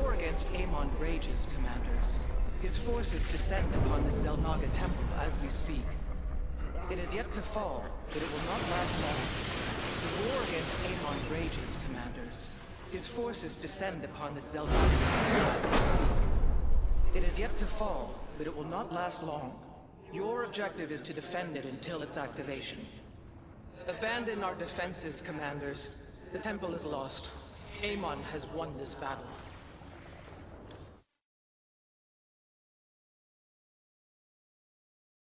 War against Amon rages, commanders. His forces descend upon the Xel'Naga Temple as we speak. It is yet to fall, but it will not last long. The war against Amon rages, commanders. His forces descend upon the Xel'Naga Temple as we speak. It is yet to fall, but it will not last long. Your objective is to defend it until its activation. Abandon our defenses, commanders. The temple is lost. Amon has won this battle.